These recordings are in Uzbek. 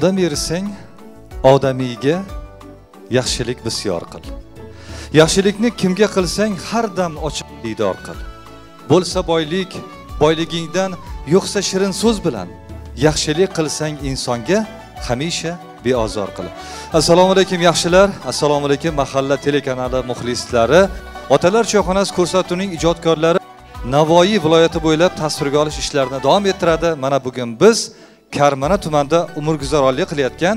odam ersang odamiyga yaxshilik bisyor qil. Yaxshilikni kimga qilsang har dam ochiq diydor qil. Bo'lsa boylik boyligingdan yo'qsa shirin so'z bilan yaxshilik qilsang insonga hamisha beozor qil. Assalomu alaykum yaxshilar. Assalomu alaykum mahalla telekanali muxlislari. Otalar choyxonasi ko'rsatuvining ijodkorlari navoiy viloyati bo'ylab tasvirga olish ishlarini davom ettiradi. Mana bugun biz karmana tumanida umrguzaronlik qilayotgan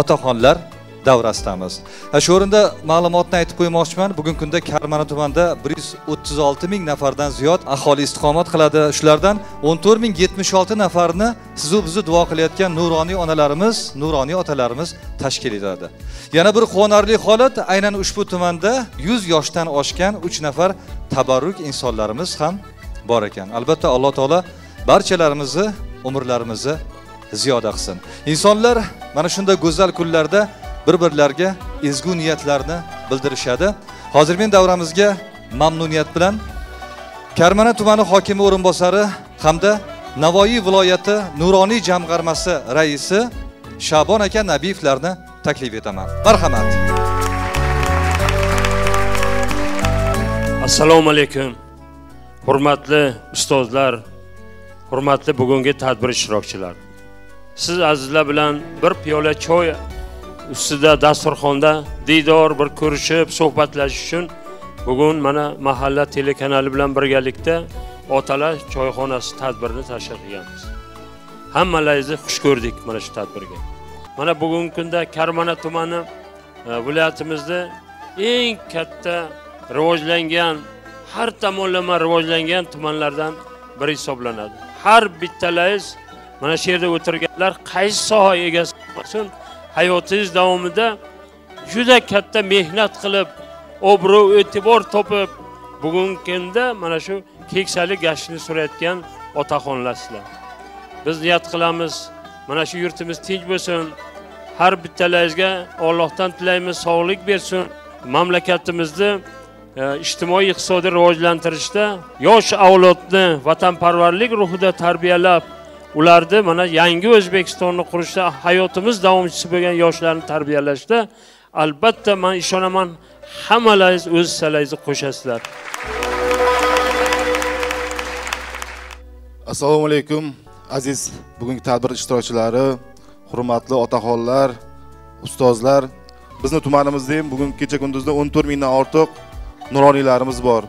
otaxonlar davrasidamiz shu o'rinda ma'lumotni aytib qo'ymoqchiman. Bugungi kunda karmana tumanida bir yuz o'ttiz olti ming nafardan ziyod aholi istiqomat qiladi. Shulardan o'n to'rt ming yetmish olti nafarni sizu bizni duo qilayotgan nuroniy onalarimiz nuroniy otalarimiz tashkil etadi. Yana bir quvonarli holat aynan ushbu tumanda yuz yoshdan oshgan uch nafar tabarruk insonlarimiz ham bor ekan. Albatta alloh taolo barchalarimizni umrlarimizni ziyoda qilsin. Insonlar mana shunday go'zal kunlarda bir birlariga ezgu niyatlarni bildirishadi. Hozir men davramizga mamnuniyat bilan karmana tumani hokimi o'rinbosari hamda navoiy viloyati nuroniy jamg'armasi raisi shabon aka nabiyevlarni taklif etaman. Marhamat. Assalomu alaykum. Hurmatli ustozlar hurmatli bugungi tadbir ishtirokchilari siz azizlar bilan bir piyola choy ustida dasturxonda diydor bir ko'rishib suhbatlashish uchun bugun mana mahalla telekanali bilan birgalikda otalar choyxonasi tadbirini tashkil qilganmiz hammalaringizni xush ko'rdik mana shu tadbirga. Mana bugungi kunda karmana tumani viloyatimizni viloyatimizda eng katta rivojlangan har tomonlama rivojlangan tumanlardan biri hisoblanadi. Har bittalaringiz mana shu yerda o'tirganlar qaysi soha egasi bo'lsin hayotingiz davomida juda katta mehnat qilib obro' e'tibor topib bugungi kunda mana shu keksalik gashini surayotgan otaxonlarsizlar biz niyat qilamiz mana shu yurtimiz tinch bo'lsin har bittalaringizga Allohdan tilaymiz sog'lik bersin mamlakatimizni e, ijtimoiy iqtisodiy rivojlantirishda yosh avlodni vatanparvarlik ruhida tarbiyalab ularni mana yangi o'zbekistonni qurishda hayotimiz davomchisi bo'lgan yoshlarni tarbiyalashda albatta man ishonaman hammalaringiz o'z hissalaringizni qo'shasizlar. Assalomu alaykum aziz bugungi tadbir ishtirokchilari hurmatli otaxonlar ustozlar. Bizni tumanimizda ham bugun kecha kunduzda o'n to'rt mingdan ortiq nuroniylarimiz bor.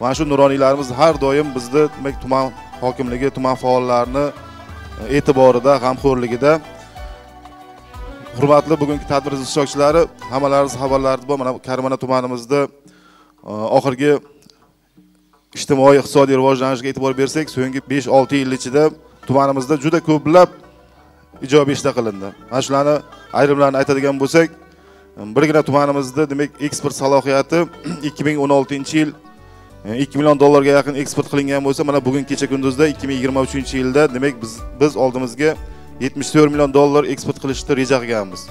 Mana shu nuroniylarimiz har doim bizni demak tuman hokimligi tuman faollarini e'tiborida g'amxo'rligida. Hurmatli bugungi tadbir ishtirokchilari hammalaringiz xabarlarida bor. Mana karmana tumanimizda e, oxirgi ijtimoiy iqtisodiy rivojlanishga e'tibor bersak so'nggi besh olti yil ichida tumanimizda juda ko'plab ijobiy ishlar qilindi. Mana shularni ayrimlarini aytadigan bo'lsak e, birgina tumanimizda demak eksport salohiyati ikki ming o'n oltinchi yil 2 million dollarga yaqin eksport qilingan bo'lsa mana bugun kecha kunduzda ikki ming yigirma uchinchi yilda demak biz biz oldimizga yetmish to'rt million dollar eksport qilishni reja qilganmiz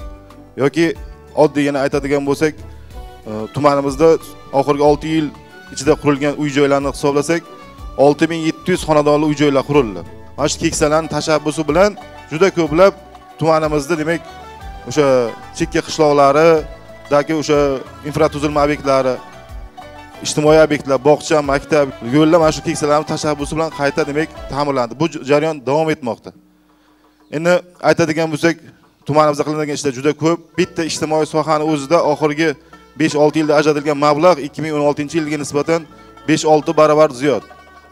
yoki oddiy yana aytadigan bo'lsak e, tumanimizda oxirgi 6 yil ichida qurilgan uy joylarni hisoblasak olti ming yetti yuz xonadonli uy joylar qurildi. Mana shu keksalarni tashabbusi bilan juda ko'plab tumanimizda demak o'sha chekka qishloqlaridagi o'sha infratuzilma obyektlari ijtimoiy obyektlar bog'cha maktab yo'llar mana shu keksalarni tashabbusi bilan qayta demak ta'mirlandi bu jarayon davom etmoqda. Endi aytadigan bo'lsak tumanimizda qilinadigan ishlar juda ko'p. Bitta ijtimoiy sohani o'zida oxirgi besh olti yilda ajratilgan mablag' ikki ming o'n oltinchi yilga nisbatan besh olti barobar ziyod.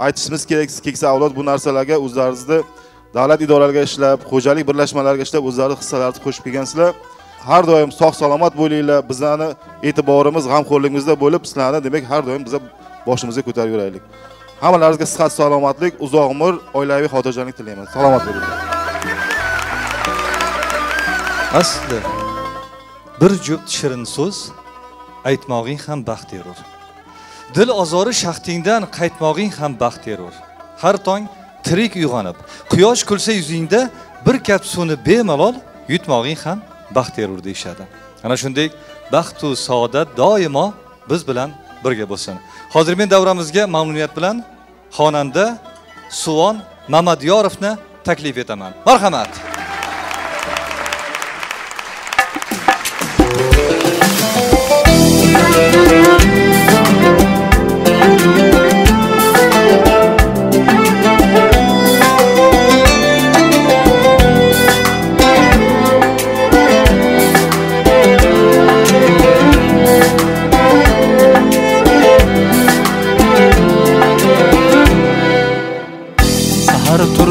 Aytishimiz kerak siz keksa avlod bu narsalarga o'zlaringizni davlat idoralariga ishlab xo'jalik birlashmalariga ishlab o'zlarini hissalarini qo'shib kelgansizlar har doim sog' salomat bo'linglar. Bizlarni e'tiborimiz g'amxo'rligimizda bo'lib sizlarni demak har doim biza boshimizga ko'tarib yuraylik. Hammalaringizga sihat salomatlik uzoq umr oilaviy xotirjamlik tilayman. Salomat bo'linglar. Aslida bir juft shirin so'z aytmog'ing ham baxt dil ozori shaxtingdan qaytmog'ing ham baxt har tong tirik uyg'onib quyosh kulsa yuzingda bir kap suvni bemalol yutmog'ing ham baxt terur deyishadi. Ana shunday baxtu saodat doimo biz bilan birga bo'lsin. Hozir men davramizga mamnuniyat bilan xonanda suvon mamadiyorovni taklif etaman. Marhamat!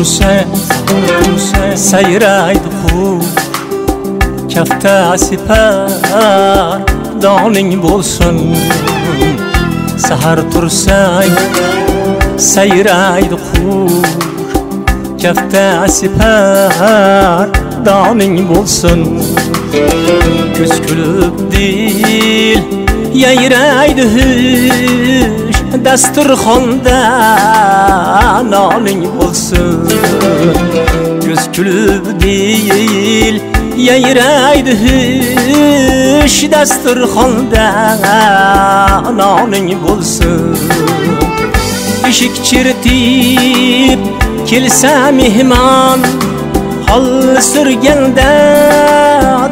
کوسه سیرای خوب کفته سپر دالین بولسن سهر ترسای سیرای خوب کفته سپر dağının bulsun Küskülüp dil yayraydı hür dasturxonda noning bo'lsin. Ko'z kulib deyil yayraydi hush dasturxonda noning bo'lsin. Eshik chertib kelsa mehmon hol surganda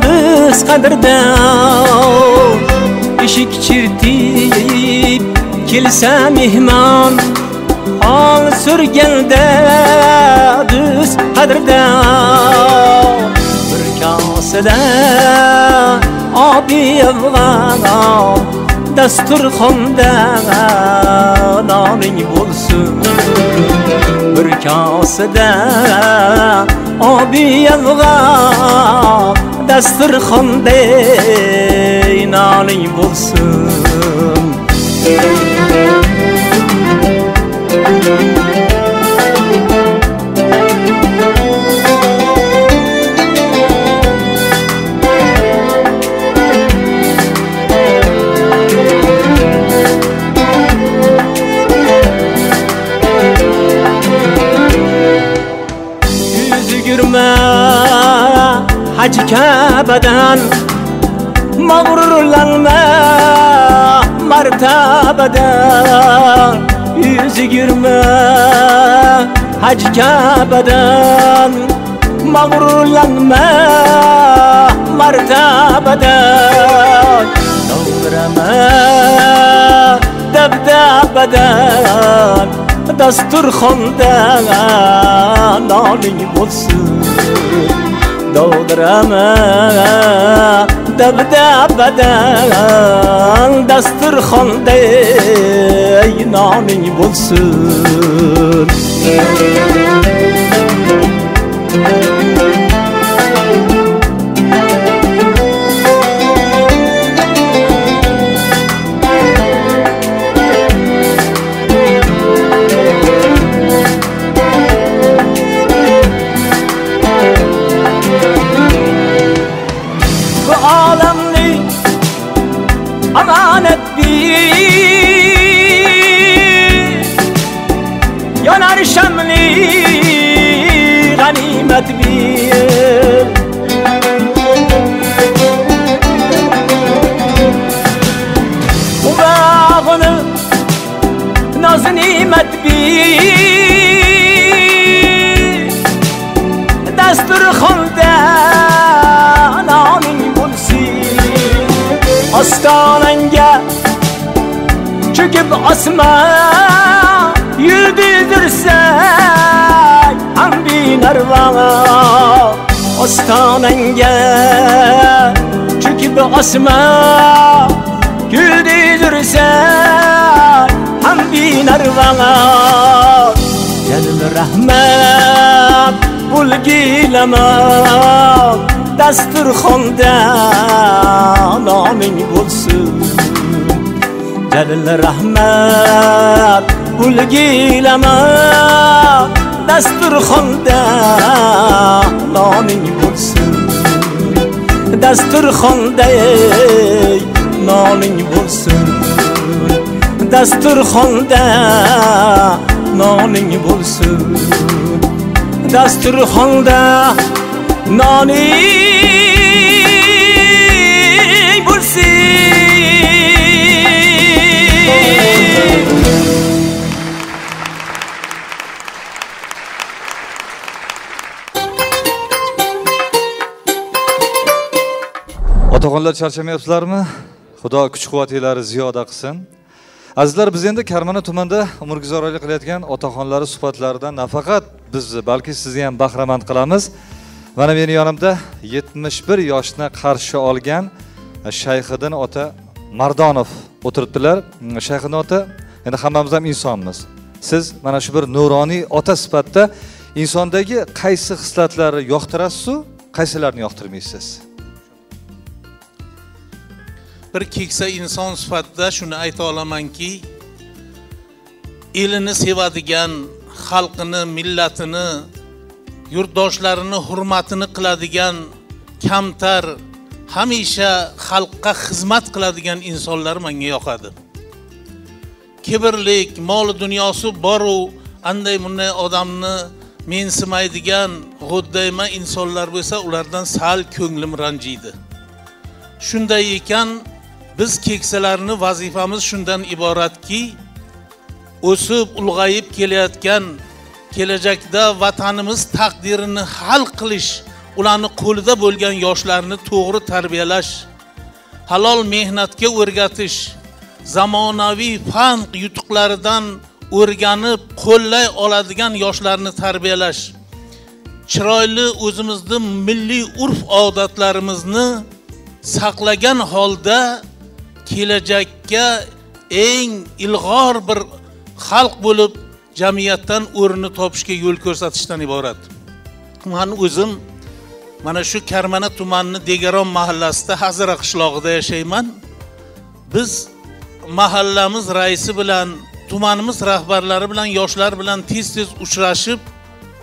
do'st qadrda. Eshik chertib kelsa mehmon hol surganda do'st qadrda. Bir kosada obi dasturxonda noming bo'lsin. Bir kosada obi dasturxonda noning bo'lsin. حج كابدا مغرور للماء مرتبدا yüz girme Hac Kabe'den Mağrurlanma Martabeden Davrama Dabdabeden Dasturxondan Naling olsun dovdirama dabdabadan dasturxonda noning bo'lsin tedbir. Dasturxondan oling bo'lsin. Ostonanga cho'kib osma yulduzursang ham binarvana Ostonanga cho'kib osma yulduzursang ham binarva Jalil rahmat bulgilama dasturxonda noming bo'lsin. Jalil rahmat bulgilama dasturxonda noming bo'lsin. Dasturxonda noning bo'lsin. Dasturxonda noning bo'lsin. Dasturxonda noning bo'lsin. Otaxonlar charchamayapsizlarmi? Xudo kuch quvvatinglarni ziyoda qilsin. Azizlar biz endi karmana tumanida umrguzorlik qilayotgan otaxonlari suhbatlaridan nafaqat bizni balki sizni ham bahramand qilamiz. Mana meni yonimda yetmish bir yoshni qarshi olgan e, shayxiddin ota mardonov o'tiribdilar. Mm, shayxiddin ota endi hammamiz ham insonmiz. Siz mana shu bir nuroniy ota sifatida insondagi qaysi xislatlari yoqtirasizu qaysilarini yoqtirmaysiz? Bir keksa inson sifatida shuni ayta olamanki elini sevadigan xalqini millatini yurtdoshlarini hurmatini qiladigan kamtar hamisha xalqqa xizmat qiladigan insonlar menga yoqadi. Kibrlik mol dunyosi boru anday bunday odamni mensimaydigan g'o'ddayma insonlar bo'lsa ulardan sal ko'nglim ranjiydi. Shunday ekan biz keksalarni vazifamiz shundan iboratki o'sib ulg'ayib kelayotgan kelajakda vatanimiz taqdirini hal qilish ularni qo'lida bo'lgan yoshlarni to'g'ri tarbiyalash halol mehnatga o'rgatish zamonaviy fan yutuqlaridan o'rganib qo'llay oladigan yoshlarni tarbiyalash chiroyli o'zimizni milliy urf odatlarimizni saqlagan holda kelajakka eng ilg'or bir xalq bo'lib jamiyatdan o'rnini topishga yo'l ko'rsatishdan iborat. Man o'zim mana shu karmana tumanining degaron mahallasida hazira qishlog'ida yashayman. Biz mahallamiz raisi bilan tumanimiz rahbarlari bilan yoshlar bilan tez tez uchrashib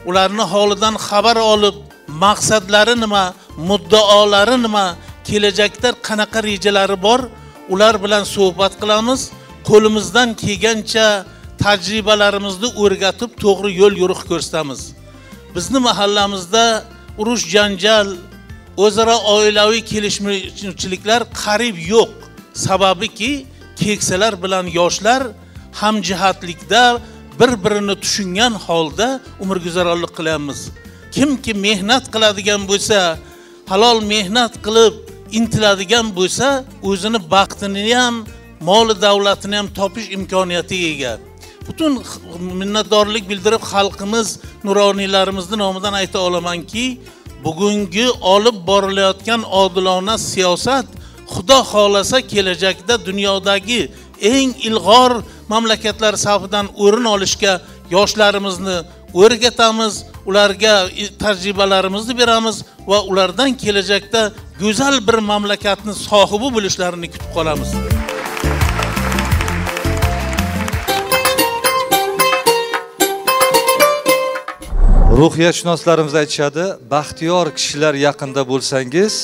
ularni holidan xabar olib maqsadlari nima muddaolari nima kelajakda qanaqa rejalari bor ular bilan suhbat qilamiz. Qo'limizdan kelgancha tajribalarimizni o'rgatib to'g'ri yo'l yo'riq ko'rsatamiz. Bizni mahallamizda urush janjal o'zaro oilaviy kelishmovchiliklar qariyb yo'q. Sababiki keksalar bilan yoshlar hamjihatlikda bir birini tushungan holda umrguzaronlik qilyapmiz kimki mehnat qiladigan bo'lsa halol mehnat qilib intiladigan bo'lsa o'zini baxtini ham moli davlatini ham topish imkoniyatiga ega. Butun minnatdorlik bildirib xalqimiz nuroniylarimizni nomidan ayta olamanki bugungi olib borilayotgan odilona siyosat xudo xohlasa kelajakda dunyodagi eng ilg'or mamlakatlar safidan o'rin olishga yoshlarimizni o'rgatamiz ularga tajribalarimizni beramiz va ulardan kelajakda go'zal bir mamlakatni sohibi bo'lishlarini kutib qolamiz. Ruhiyatshunoslarimiz aytishadi baxtiyor kishilar yaqinda bo'lsangiz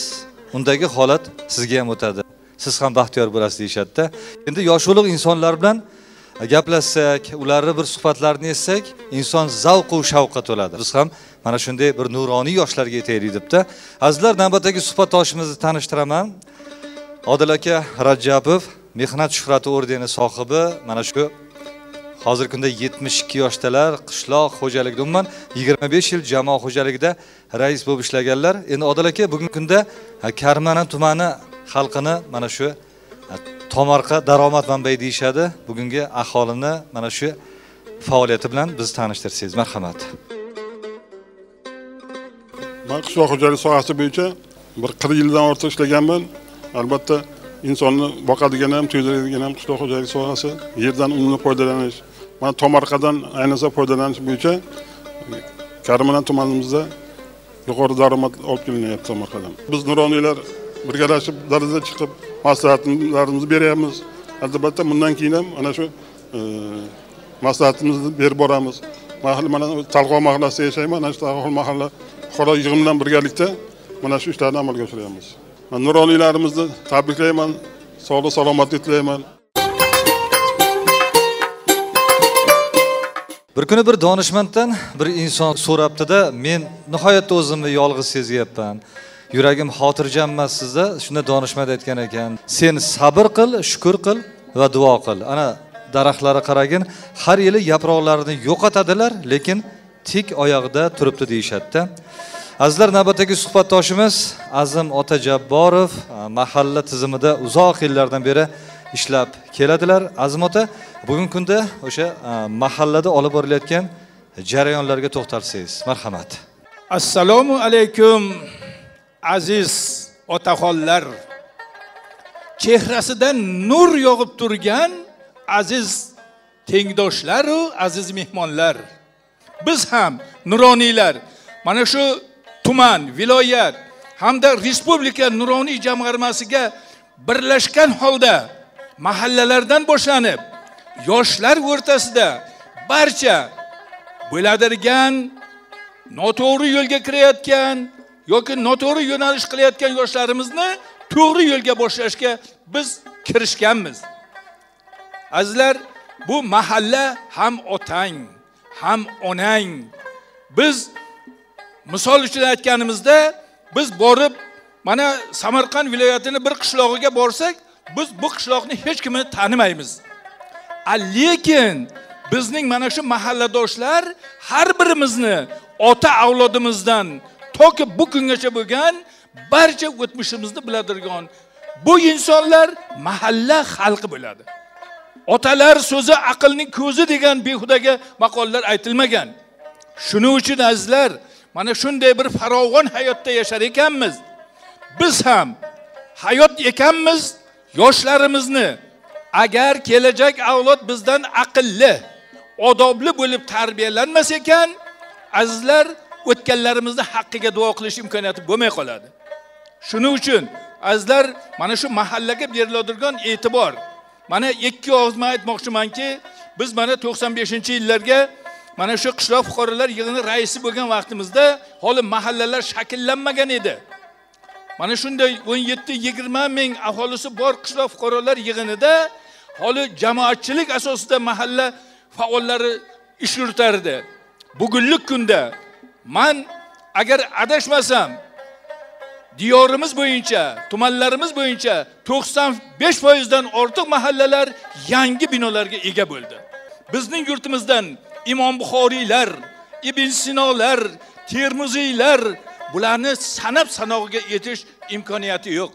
undagi holat sizga ham o'tadi. Siz ham baxtiyor bo'lasiz deyishadida. Endi yosh ulug' insonlar bilan gaplashsak ularni bir suhbatlarini eshitsak inson zavqu shavqqa to'ladi. Biz ham mana shunday bir nuroniy yoshlarga yetaylik debdi azizlar navbatdagi suhbatdoshimizni tanishtiraman. Odil aka rajabov mehnat shuhrati ordeni sohibi mana shu hozirgi kunda yetmish ikki yoshdalar qishloq xo'jaligida umuman yigirma besh yil jamoa xo'jaligida rais bo'lib ishlaganlar. Endi odil aka bugungi kunda karmana tumani xalqini mana shu tomorqa daromad manbai deyishadi. Bugungi aholini mana shu faoliyati bilan bizni tanishtirsangiz marhamat. Man qishloq xo'jaligi sohasi bo'yicha bir qirq yildan ortiq ishlaganman. Albatta insonni boqadigan ham to'ydiradigan ham qishloq xo'jaligi sohasi yerdan unumli foydalanish. Mana tomorqadan ayniqsa foydalanish bo'yicha karimana tumanimizda yuqori daromad olib kelinyapti tomorqadan biz nuroniylar birgalashib daraza chiqib maslahatlarimizni beryapmiz. Albatta bundan keyin ham ana shu e, maslahatimizni berib boramiz. Mana talqon mahallasida yashayman ana shu talqon mahalla fuqaro yig'im bilan birgalikda mana shu ishlarni amalga oshiryapmiz nuroniylarimizni tabriklayman sog'lik salomatlik tilayman bir kuni bir donishmanddan bir inson so'rabdida men nihoyatda o'zimni yolg'iz sezyapman. Yuragim xotirjam emas sizda shunda donishmand aytgan ekan. Sen sabr qil shukur qil va duo qil. Ana daraxtlarga qaragin har yili yaproqlarini yo'qotadilar lekin tik oyoqda turibdi deyishadida azizlar navbatdagi suhbatdoshimiz azim ota jabborov mahalla tizimida uzoq yillardan beri ishlab keladilar. Azim ota bugungi kunda o'sha mahallada olib borilayotgan jarayonlarga to'xtalsangiz. Marhamat. Assalomu alaykum. Aziz otaxonlar chehrasidan nur yog'ib turgan aziz tengdoshlaru aziz mehmonlar. Biz ham nuroniylar mana shu tuman viloyat hamda respublika nuroniy jamg'armasiga birlashgan holda mahallalardan boshlanib yoshlar o'rtasida barcha bo'ladirgan noto'g'ri yo'lga kirayotgan yoki noto'g'ri yo'nalish qilayotgan yoshlarimizni to'g'ri yo'lga boshlashga biz kirishganmiz. Azizlar bu mahalla ham otang ham onang. Biz misol uchun aytganimizda biz borib mana samarqand viloyatini bir qishlog'iga borsak biz bu qishloqni hech kimni tanimaymiz. Lekin bizning mana shu mahalladoshlar har birimizni ota avlodimizdan toki bu kungacha bo'lgan barcha o'tmishimizni biladirgan bu insonlar mahalla xalqi bo'ladi. Otalar so'zi aqlning ko'zi degan behudaga maqollar aytilmagan. Shuning uchun azizlar mana shunday bir farovon hayotda yashar ekanmiz. Biz ham hayot ekanmiz yoshlarimizni agar kelajak avlod bizdan aqlli odobli bo'lib tarbiyalanmas ekan azizlar o'tganlarimizni haqqiga duo qilish imkoniyati bo'lmay qoladi. Shuning uchun azizlar mana shu mahallaga beriladigan e'tibor. Mana ikki og'izdan aytmoqchimanki biz mana to'qson beshinchi yillarga mana shu qishloq fuqarolar yig'ini raisi bo'lgan vaqtimizda hali mahallalar shakllanmagan edi. Mana shunday o'n yetti yigirma ming aholisi bor qishloq fuqarolar yig'inida hali jamoatchilik asosida mahalla faollari ish yuritardi. Bugungi kunda man agar adashmasam diyorimiz bo'yicha tumanlarimiz bo'yicha to'qson besh foizdan ortiq mahallalar yangi binolarga ega bo'ldi. Bizning yurtimizdan imom buxoriylar ibn sinolar termiziylar bularni sanab sanog'iga yetish imkoniyati yo'q.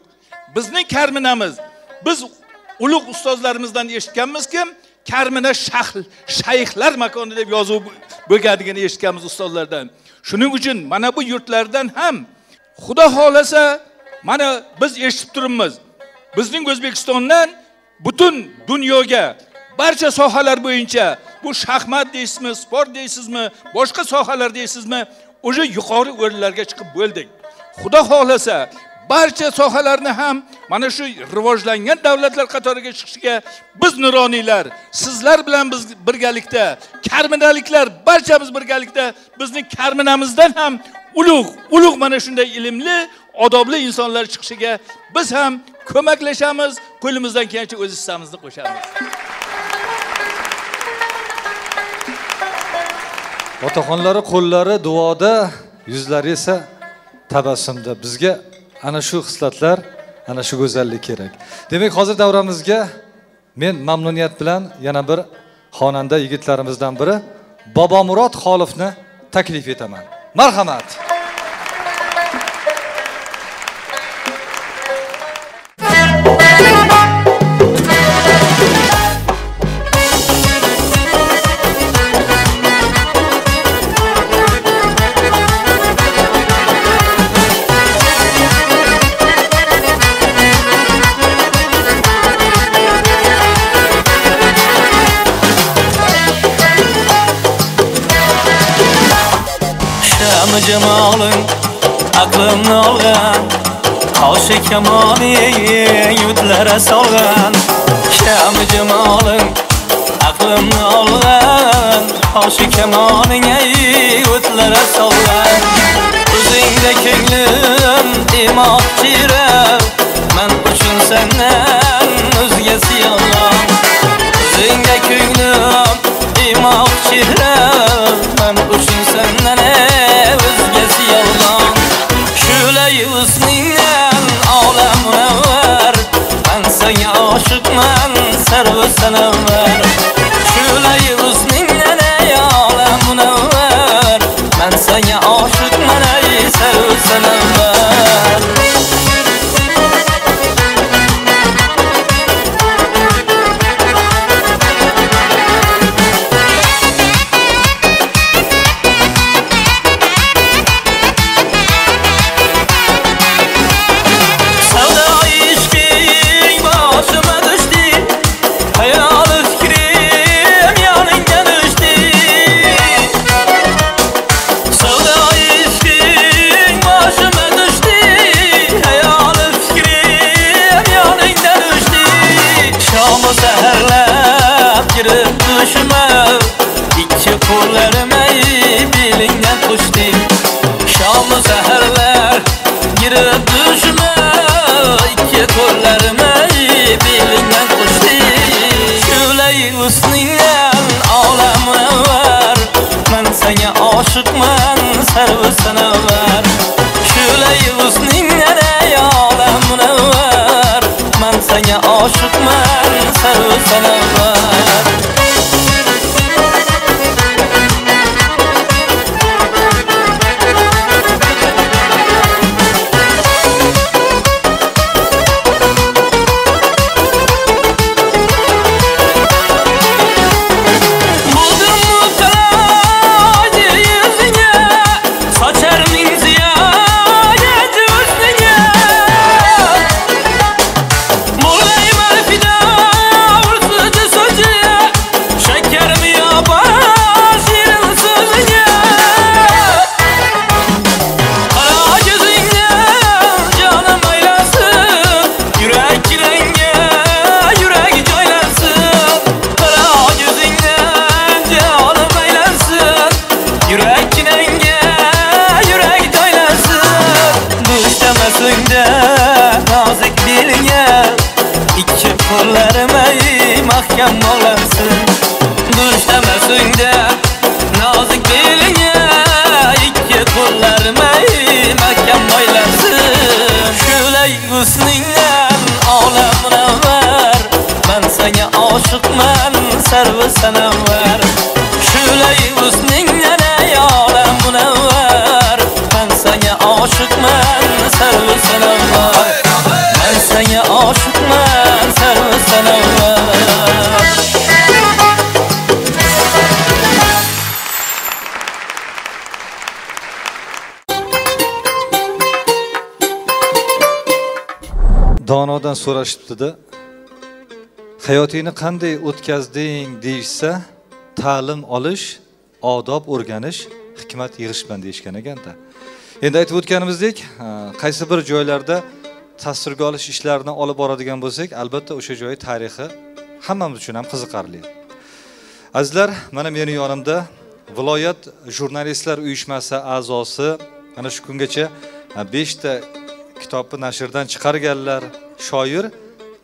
Bizning karminamiz biz ulug' ustozlarimizdan eshitganmizki karmina shahl shayxlar makoni deb yozuv bo'lganligini eshitganmiz ustozlardan. Shuning uchun mana bu yurtlardan ham xudo xohlasa mana biz eshitib turibmiz. Bizning o'zbekistondan butun dunyoga barcha sohalar bo'yicha bu shaxmat deysizmi sport deysizmi boshqa sohalar deysizmi уже yuqori o'rinlarga chiqib bo'ldik. Xudo xohlasa barcha sohalarni ham mana shu rivojlangan davlatlar qatoriga chiqishiga biz nuroniylar sizlar bilan biz birgalikda karminaliklar barchamiz birgalikda bizning karminamizdan ham ulug' ulug' mana shunday ilmli odobli insonlar chiqishiga biz ham ko'maklashamiz qo'limizdan kelgancha o'z hissamizni qo'shamiz. Otaxonlari qo'llari duoda yuzlari esa tabassumda. Bizga ana shu xislatlar ana shu go'zallik kerak. Demak hozir davramizga men mamnuniyat bilan yana bir xonanda yigitlarimizdan biri bobomurod xolifni taklif etaman. Marhamat! mı cemalın aklımı olgan Hoşi kemali yutlere solgan Şamı cemalın aklımı olgan Hoşi kemaline yutlere solgan Üzünde kenglim imat cire Men üçün senden özgesi yalan Üzünde kenglim imat cire Men üçün senden sana so'rashibdida hayotingni qanday o'tkazding deyishsa ta'lim olish odob o'rganish hikmat yig'ishman deyishgan ekanda. Endi aytib o'tganimizdek qaysi bir joylarda tasvirga olish ishlarini olib boradigan bo'lsak albatta o'sha joy tarixi hammamiz uchun ham qiziqarli. Azizlar mana meni yonimda viloyat jurnalistlar uyushmasi a'zosi mana shu kungacha beshta kitobni nashrdan chiqarganlar shoir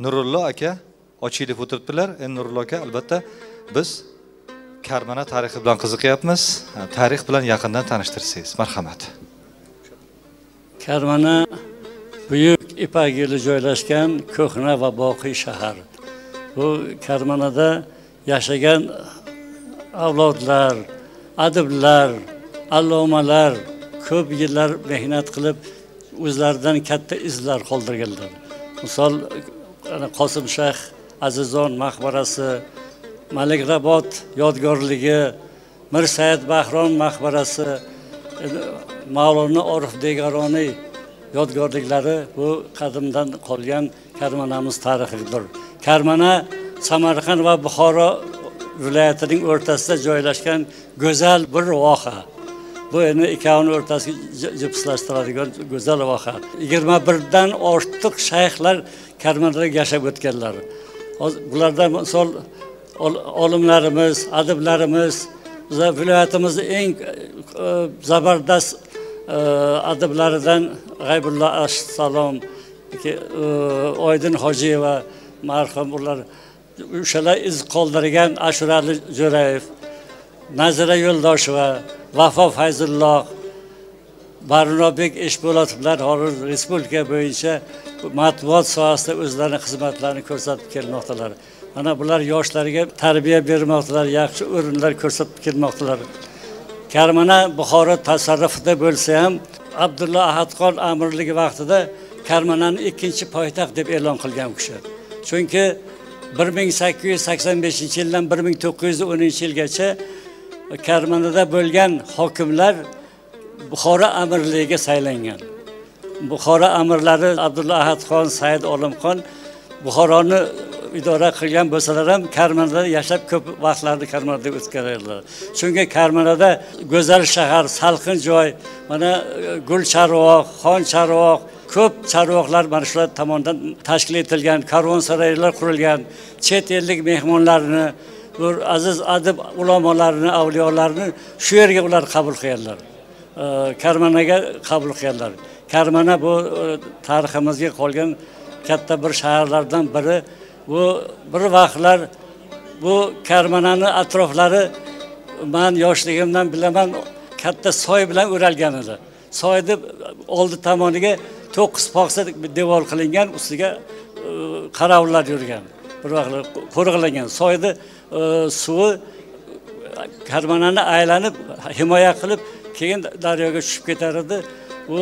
nurullo aka ochilib o'tiribdilar. Endi nurullo aka albatta biz karmana tarixi bilan qiziqyapmiz. Tarix bilan yaqindan tanishtirsangiz marhamat. Karmana buyuk ipak yo'li joylashgan ko'hna va boqiy shahar. Bu karmanada yashagan avlodlar adiblar allomalar ko'p yillar mehnat qilib o'zlaridan katta izlar qoldirganlar. Misol qosim shayx azizon maqbarasi malikrabot yodgorligi mir said bahron maqbarasi endi mavlona orif degaroniy yodgorliklari bu qadimdan qolgan karmanamiz tarixidir. Karmana samarqand va buxoro viloyatining o'rtasida joylashgan go'zal bir voha. Bu endi ikkovini o'rtasiga jipslashtiradigan go'zal voha yigirma birdan ortiq shayxlar karmanda yashab o'tganlar. Hozir bulardan misol olimlarimiz adiblarimiz biza viloyatimizni eng e, e, zabardast e, adiblaridan g'aybulla assalom oydin hojiyeva marhum ular o'shalar iz qoldirgan ashurali jo'rayev nazira yo'ldosheva vafo fayzulloh barnobek eshbo'latovlar hozir respublika bo'yicha matbuot sohasida o'zlarini xizmatlarini ko'rsatib kelmoqdalar. Mana bular yoshlarga tarbiya bermoqdalar yaxshi o'rinlar ko'rsatib kelmoqdalar. Karmana buxoro tasarrufida bo'lsa ham abdulla ahadxon amirligi vaqtida karmanani ikkinchi poytaxt deb e'lon qilgan u kishi. Chunki bir ming sakkiz yuz sakson beshinchi yildan bir ming to'qqiz yuz o'ninchi yilgacha karmanada bo'lgan hokimlar buxoro amirligiga saylangan. Buxoro amirlari abdulla ahadxon said olimxon buxoroni idora qilgan bo'lsalar ham karmanada yashab ko'p vaqtlarni karmanada o'tkazadilar chunki karmanada go'zal shahar salqin joy mana gul charvoq xon charvoq ko'p charvoqlar mana shular tomonidan tashkil etilgan karvonsaroylar qurilgan chet ellik mehmonlarni bir aziz adib ulamolarini avliyolarini shu yerga ular qabul qilganlar. Karmanaga qabul qilganlar. Karmana bu e, tariximizga qolgan katta bir shaharlardan biri. Bu bir vaqtlar bu karmanani atroflari man yoshligimdan bilaman katta soy bilan o'ralgan edi. Soyni e, oldi tomoniga to'qqiz pog'sa devor qilingan ustiga e, qarovullar yurgan. Bir vaqtlar qo'riqlangan. Soyni suvi karmanani aylanib himoya qilib keyin daryoga tushib ketar edi u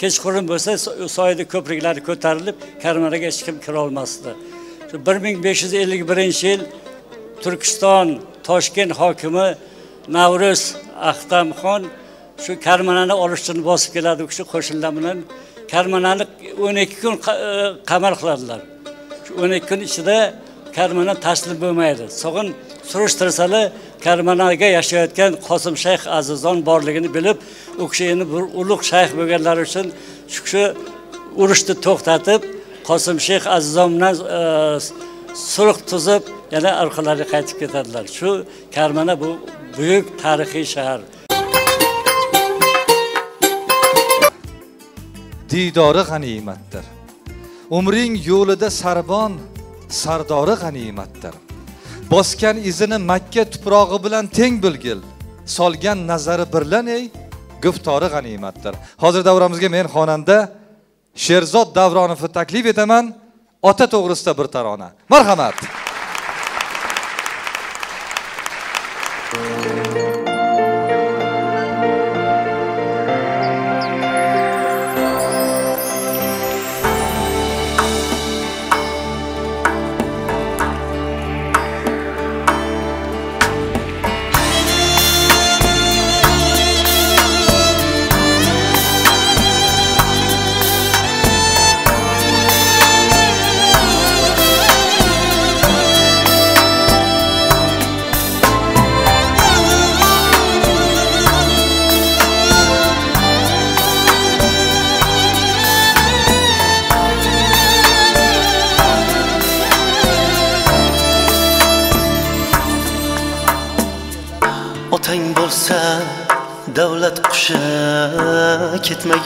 kechqurun bo'lsa soyni ko'priklari ko'tarilib karmanaga hech kim kirolmasdi. Shu bir ming besh yuz ellik birinchi yil turkiston toshkent hokimi navruz ahtamxon shu karmanani olish uchun bosib keladi u kishi qo'shinlar bilan. Karmanani o'n ikki kun e, qamal qiladilar. Shu o'n ikki kun ichida karmana taslim bo'lmaydi. So'g'in surishtirsalar karmanaga yashayotgan qosim shayx azizon borligini bilib u kishi endi bir ulug' shayx bo'lganlari uchun shu kishi urushni to'xtatib qosim shayx azizon bilan e, sulh tuzib yana orqalariga qaytib ketadilar. Shu karmana bu buyuk tarixiy shahar. Diydori g'animatdir. Umring yo'lida sarbon sardori g'animatdir. Bosgan izini makka tuprog'i bilan teng bilgil. Solgan nazari birlan ey guftori g'animatdir. Hozir davramizga men xonanda sherzod davronovni taklif etaman. Ota to'g'risida bir tarona. Marhamat.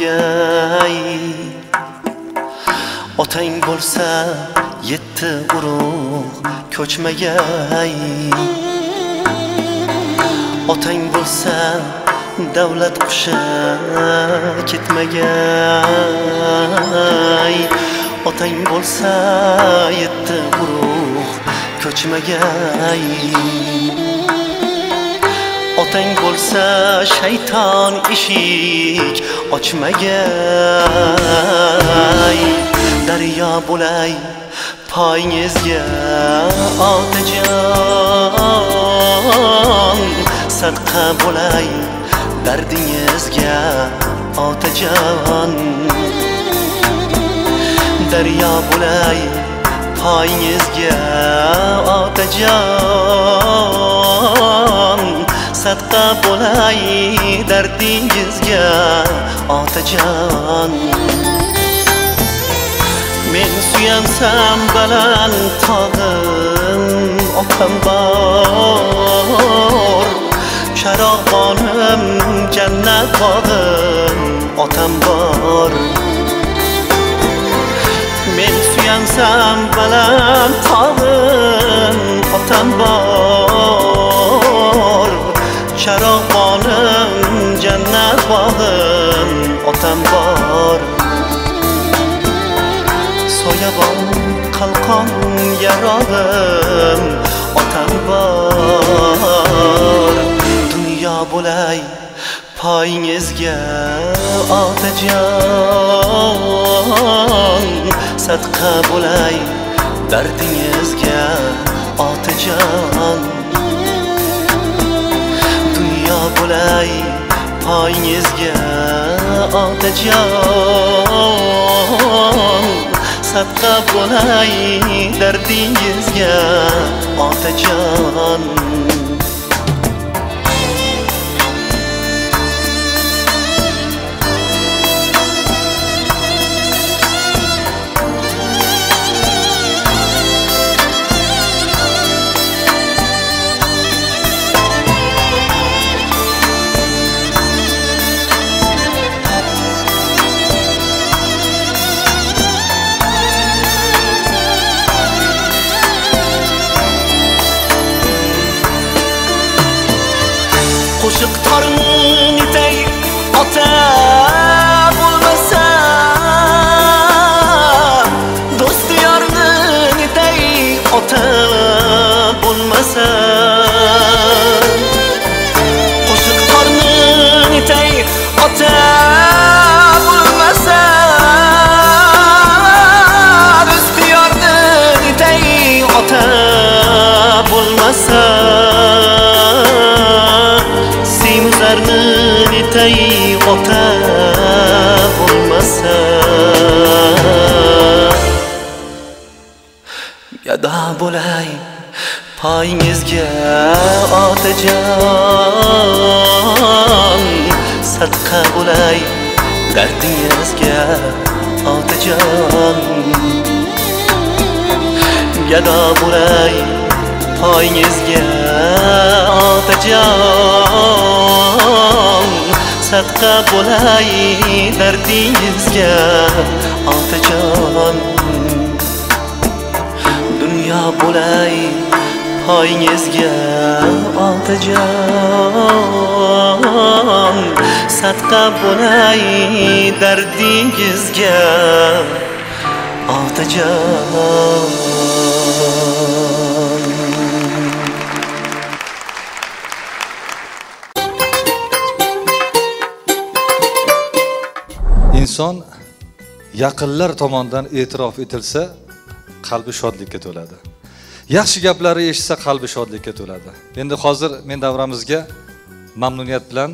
Ketmagay otang bo'lsa yetti urug' ko'chmagay. Otang bo'lsa davlat qushi ketmagay. Otang bo'lsa yetti urug' ko'chmagay. Otang bo'lsa shayton eshik ochmagay daryo bo'lay poyingizga. Otajon sadqa bo'lay dardingizga otajon. Daryo bo'lay poyingizga otajon. Sadqa bo'lay dardingizga otajon. Men suyansam baland tog'im otam bor. Charog'bonim jannat bog'im otam bor. Men suyansam baland tog'im otam bor. Charog'bonim jannat bog'im otam bor. Soyabon qalqon yarog'im otam bor. Dunyo bo'lay poyingizga otajon. Sadqa bo'lay dardingizga otajon. Dunyo poyingizga otajon sadqa bo'lay dardingizga otajon gado bo'lay poyingizga otajon. Sadqa bo'lay dardingizga otajon. Dunyo bo'lay poyingizga otajon. Sadqa bo'lay dardingizga otajon. Inson yaqinlar tomonidan e'tirof etilsa qalbi shodlikka to'ladi. Yaxshi gaplari eshitsa qalbi shodlikka to'ladi. Endi hozir men davramizga mamnuniyat bilan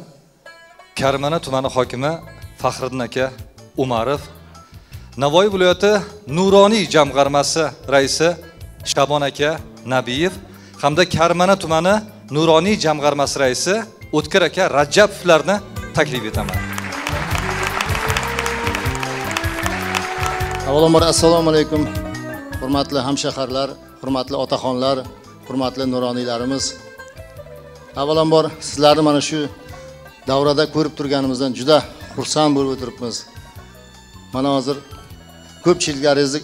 karmana tumani hokimi faxriddin aka umarov navoiy viloyati nuroniy jamg'armasi raisi shabon aka nabiyev hamda karmana tumani nuroniy jamg'armasi raisi o'tkir aka rajabovlarni taklif etaman. Avvalambor assalomu alaykum. Hurmatli hamshaharlar hurmatli otaxonlar hurmatli nuroniylarimiz. Avvalambor sizlarni mana shu davrada ko'rib turganimizdan juda xursand bo'lib o'tiribmiz. Mana hozir ko'pchiliklaringizni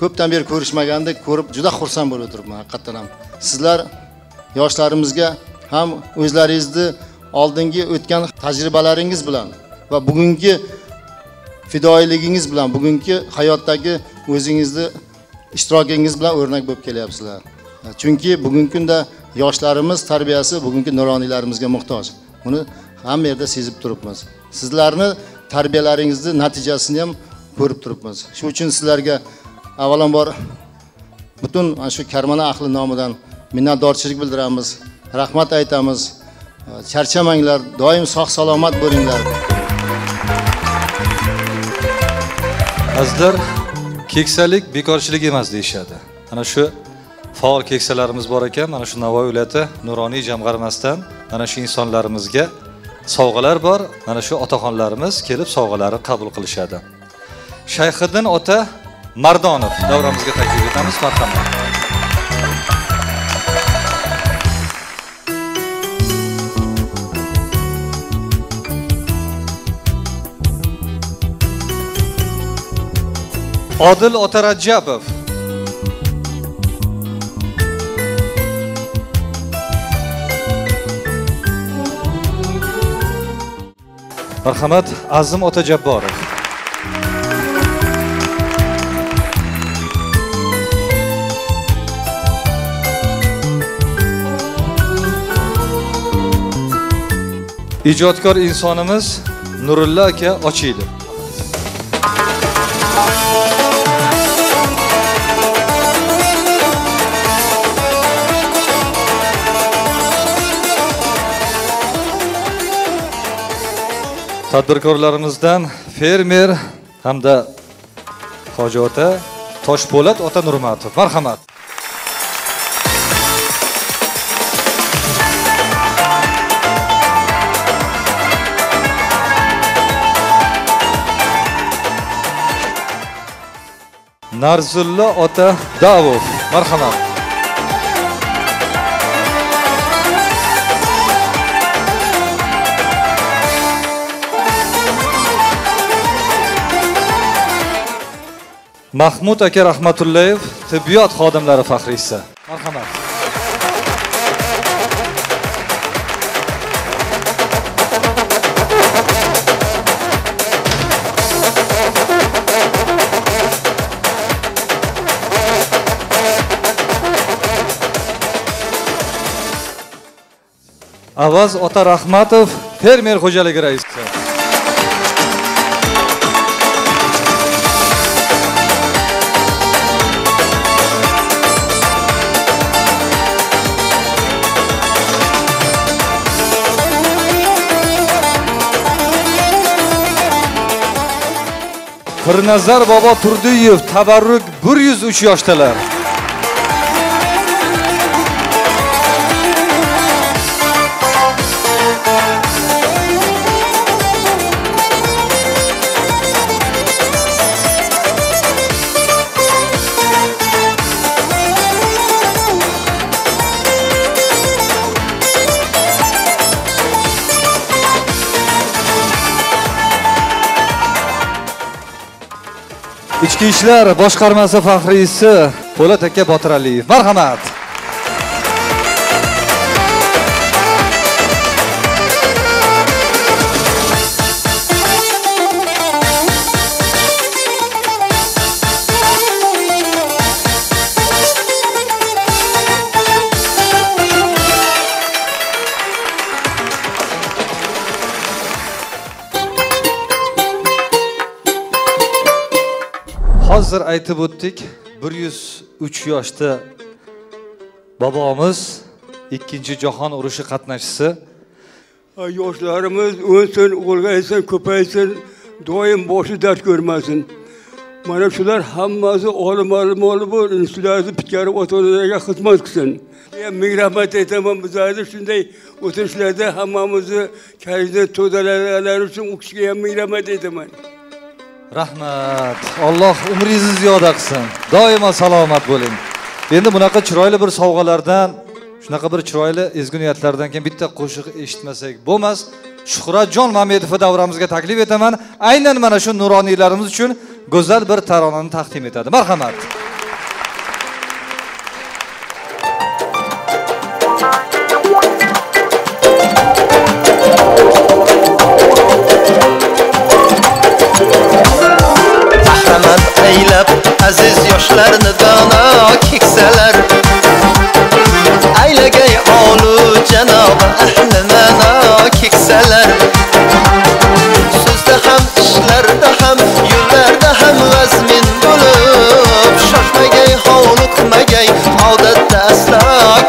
ko'pdan beri ko'rishmagandik ko'rib juda xursand bo'lib o'tiribman haqiqatdan ham. Sizlar yoshlarimizga ham o'zlaringizni oldingi o'tgan tajribalaringiz bilan va bugungi fidoyiligingiz bilan bugungi hayotdagi o'zingizni ishtirokingiz bilan o'rnak bo'lib kelyapsizlar. Chunki bugungi kunda yoshlarimiz tarbiyasi bugungi nuroniylarimizga muhtoj. Buni hamma yerda sezib turibmiz. Sizlarni tarbiyalaringizni natijasini ham ko'rib turibmiz. Shu uchun sizlarga avvalambor butun mana shu karmana ahli nomidan minnatdorchilik bildiramiz rahmat aytamiz. Charchamanglar doim sog' salomat bo'linglar. Azizlar keksalik bekorchilik emas deyishadi. Ana shu faol keksalarimiz bor ekan. Mana shu navoiy viloyati nuroniy jamg'armasidan mana shu insonlarimizga sovg'alar bor. Mana shu otaxonlarimiz kelib sovg'alarni qabul qilishadi. Shayxiddin ota mardonov. Davramizga taklif etamiz. Marhamat odil ota rajabov. Marhamat azim ota jabborov. Ijodkor insonimiz nurulla aka ochiydi. Tadbirkorlarimizdan fermer hamda hoji ota toshpo'lat ota nurmatov. Marhamat. Narzulla ota davov marhamat. Mahmud aka rahmatullayev tibbiyot xodimlari faxriysi. Marhamat. Avaz ota rahmatov fermer xo'jaligi raisi. Pirnazar bobo turdiyev tabarruk bir yuz uch yoshdalar. Ichki ishlar boshqarmasi faxriysi po'lat aka botiraliyev marhamat. Hozir aytib o'tdik bir yuz uch yoshda bobomiz ikkinchi jahon urushi qatnashchisi. Yoshlarimiz o'lsin ulg'aysin ko'paysin doim boshi dard ko'rmasin. Mana shular hammasi olim olim olib shularni ota onalarga xizmat qilsin. Men ming rahmat aytaman bizlarni shunday o'tirishlarda hammamizni kayfni to'dalari uchun u kishiga ham ming rahmat aytaman. Rahmat. Alloh umringizni ziyoda qilsin. Doimo salomat bo'ling. Endi bunaqa chiroyli bir sovg'alardan shunaqa bir chiroyli ezgu niyatlardan keyin bitta qo'shiq eshitmasak bo'lmas. Shuhratjon mamedovni davramizga taklif etaman. Aynan mana shu nuroniylarimiz uchun go'zal bir taronani taqdim etadi. Marhamat. Aylab aziz yoshlarni dono keksalar. Aylagay olu janobi ahli mano keksalar. So'zda ham ishlarda ham yo'llarda ham vazmin bo'lib shoshmagay hovliqmagay odatda aslo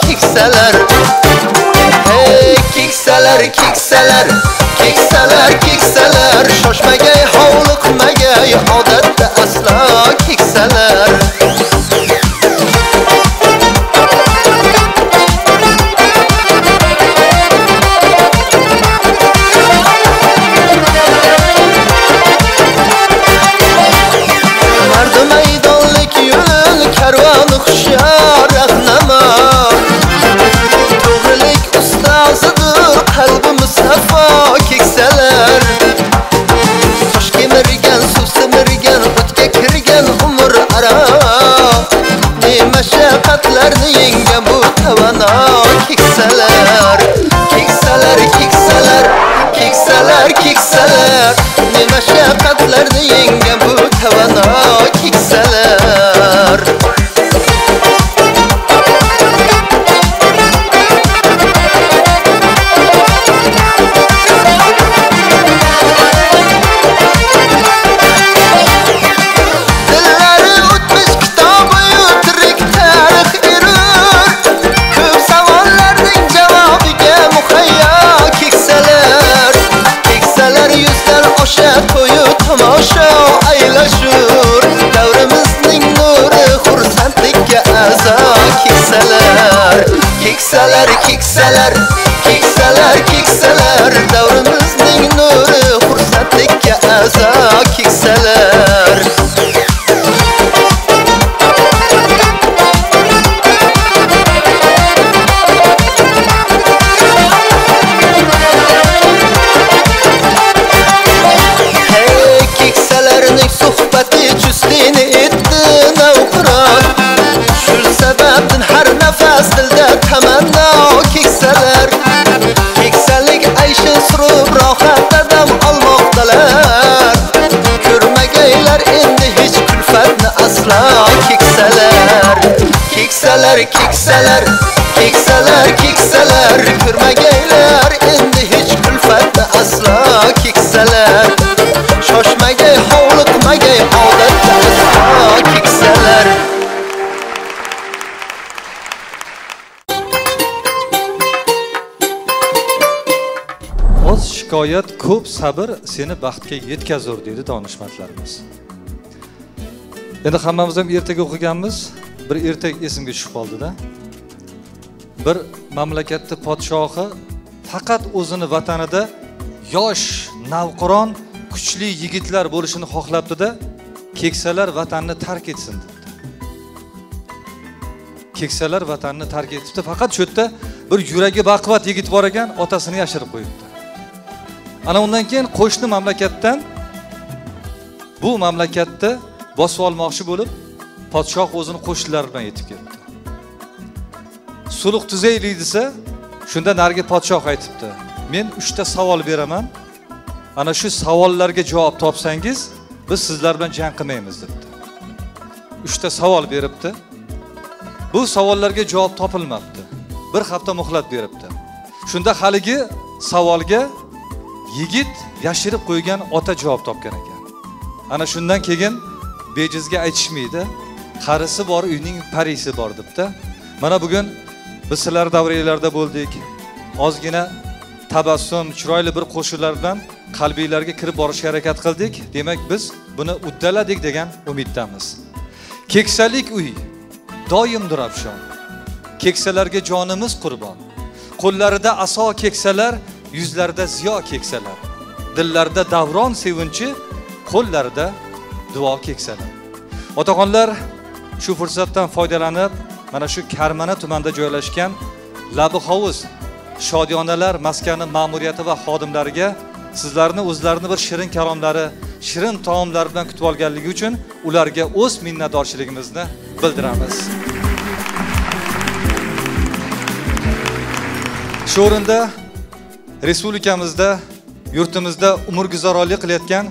keksalar. Hey keksalar keksalar Keksalar keksalar keksalar keksalar Davrimizning Keksalar keksalar keksalar keksalar Ko'rmagaylar endi hech kulfatda aslo keksalar Shoshmagay hovliqmagay odatda aslo keksalar oz shikoyat ko'p sabr seni baxtga yetkazur deydi donishmandlarimiz. Endi hammamiz ham ertaga o'qiganmiz. Bir ertak esimga tushib qoldida. Bir mamlakatni podshohi faqat o'zini vatanida yosh navqiron kuchli yigitlar bo'lishini xohlabdida keksalar vatanni tark etsin debdi. Keksalar vatanni tark etibdi faqat shu yerda bir yuragi baquvvat yigit bor ekan otasini yashirib qo'yibdi. Ana undan keyin qo'shni mamlakatdan bu mamlakatni bosib olmoqchi bo'lib podshoh o'zini qo'shnilari bilan yetib kelibdi sulh tuzaylik desa shunda narigi podshoh aytibdi men uchta savol beraman. Ana shu savollarga javob topsangiz biz sizlar bilan jang qilmaymiz debdi. Uchta savol beribdi. Bu savollarga javob topilmabdi. Bir hafta muhlat beribdi. Shunda haligi savolga yigit yashirib qo'ygan ota javob topgan ekan. Ana shundan keyin bejizga aytishmaydi qarisi bor uyning parisi bor debdi. Mana bugun biz sizlar davranglarda bo'ldik. Ozgina tabassum chiroyli bir qo'shiqlardan qalbinglarga kirib borishga harakat qildik. Demak biz buni uddaladik degan umiddamiz. Keksalik uy doim durafshon keksalarga jonimiz qurbon. Qo'llarida aso keksalar yuzlarida ziyo keksalar. Dillarida davron sevinchi qo'llarida duo keksalar. Otaxonlar shu fursatdan foydalanib mana shu karmana tumanida joylashgan labi hovuz shodiyonalar maskani ma'muriyati va xodimlariga sizlarni o'zlarini bir shirin kalomlari shirin taomlar bilan kutib olganligi uchun ularga o'z minnatdorchiligimizni bildiramiz. Shu o'rinda respublikamizda yurtimizda umrguzaronlik qilayotgan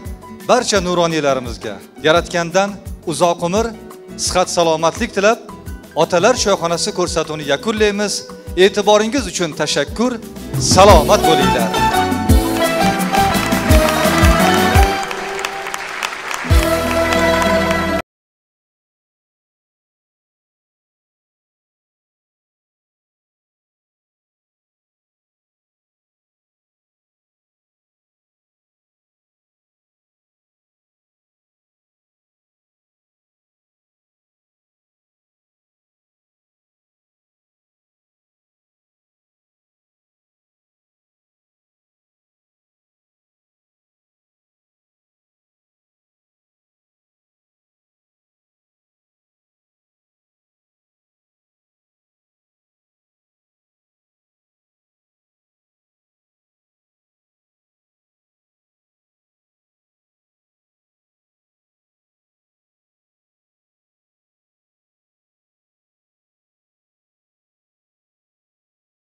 barcha nuroniylarimizga yaratgandan uzoq umr sihat salomatlik tilab otalar choyxonasi ko'rsatuvini yakunlaymiz. E'tiboringiz uchun tashakkur salomat bo'linglar.